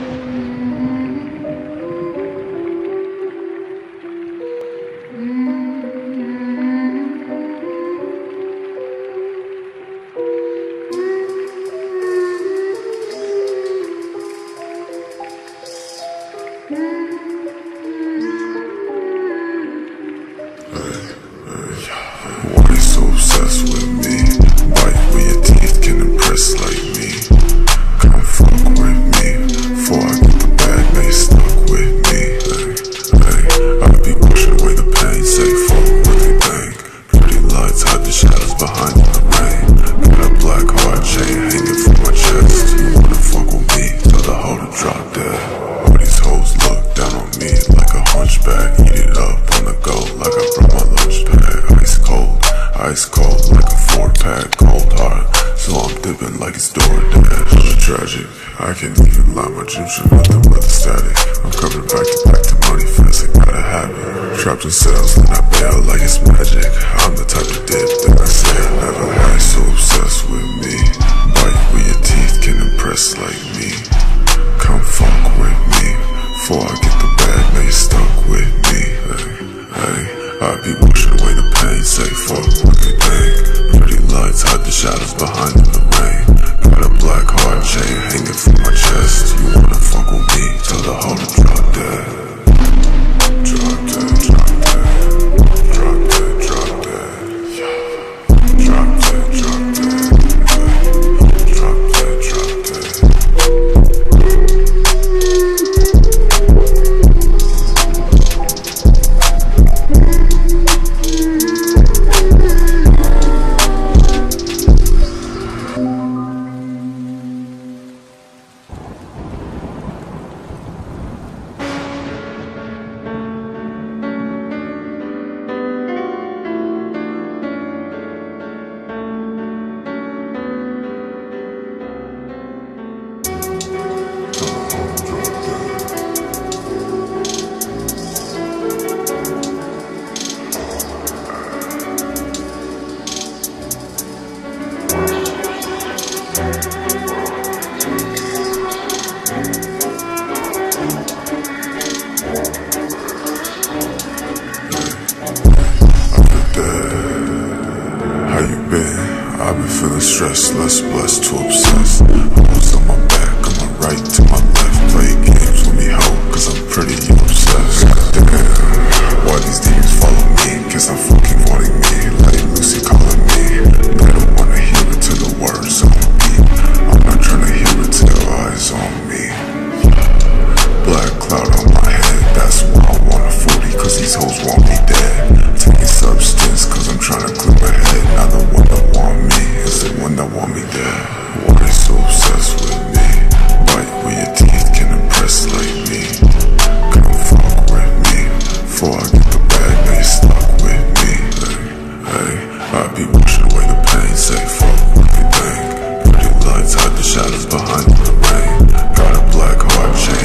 Why so obsessed with me? Bite with your teeth can impress like me. The shadows behind the rain. Got a black heart chain hanging from my chest. You wanna fuck with me? Tell the hoe to drop dead. All these hoes look down on me like a hunchback. Eat it up on the go like I brought my lunch bag. Ice cold, ice cold like a four pack. Cold heart, so I'm dipping like it's DoorDash. Tragic. I can't even lie, my dreams should but the static. I'm coming back to back to money fast, I gotta have it. Trapped in cells and I bail like it's magic. I'm the type of dip that I say I never had. So obsessed with me. Bite with your teeth can impress like me. Come fuck with me. Before I get the bag, now you stuck with me. Hey, hey, I be washing away the pain. Say fuck what they shadows behind in the rain. Got a black heart chain hanging from with stress, less blessed to obsess. Homes on my back, on my right, to my left. Play games with me, hoe, cause I'm pretty obsessed. Damn, why these demons follow me? Guess I'm fucking wanting me. Like Lucy calling me. But I don't wanna hear it till the words on me. I'm not trying to hear it till eyes on me. Black cloud on my head, that's why I want a 40, cause these hoes want me dead. Taking substance, cause I'm trying to clear my head one that want me dead. Why so obsessed with me? Bite with your teeth, can impress like me. Come fuck with me. Before I get the bag, now you stuck with me. Hey, hey, I be washing away the pain. Say fuck everything. Pretty lights hide the shadows behind the rain. Got a black heart shape.